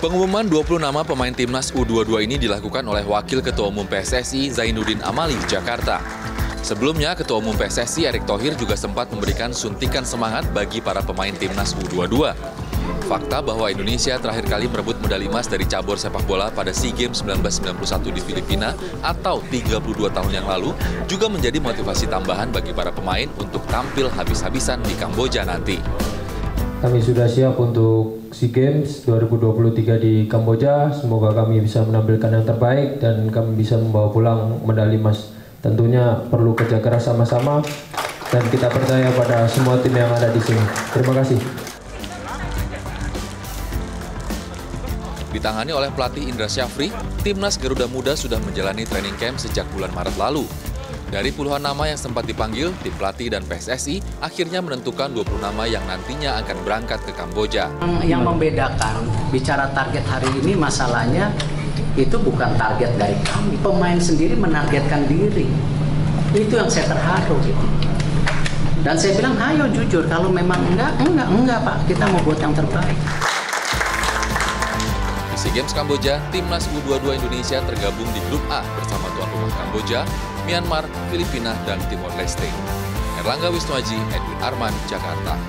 Pengumuman 20 nama pemain timnas U22 ini dilakukan oleh Wakil Ketua Umum PSSI Zainuddin Amali Jakarta. Sebelumnya, Ketua Umum PSSI Erick Thohir juga sempat memberikan suntikan semangat bagi para pemain timnas U22. Fakta bahwa Indonesia terakhir kali merebut medali emas dari cabur sepak bola pada SEA Games 1991 di Filipina atau 32 tahun yang lalu juga menjadi motivasi tambahan bagi para pemain untuk tampil habis-habisan di Kamboja nanti. Kami sudah siap untuk SEA Games 2023 di Kamboja. Semoga kami bisa menampilkan yang terbaik dan kami bisa membawa pulang medali emas. Tentunya perlu kerja keras sama-sama dan kita percaya pada semua tim yang ada di sini. Terima kasih. Ditangani oleh pelatih Indra Syafri, timnas Garuda Muda sudah menjalani training camp sejak bulan Maret lalu. Dari puluhan nama yang sempat dipanggil, tim pelatih dan PSSI akhirnya menentukan 20 nama yang nantinya akan berangkat ke Kamboja. Yang membedakan bicara target hari ini masalahnya itu bukan target dari kami. Pemain sendiri menargetkan diri. Itu yang saya terharu gitu. Dan saya bilang, ayo jujur, kalau memang enggak, enggak, enggak Pak, kita mau buat yang terbaik. SEA Games Kamboja, timnas U22 Indonesia tergabung di grup A bersama tuan rumah Kamboja, Myanmar, Filipina, dan Timor Leste. Erlangga Wisnuaji, Edwin Arman, Jakarta.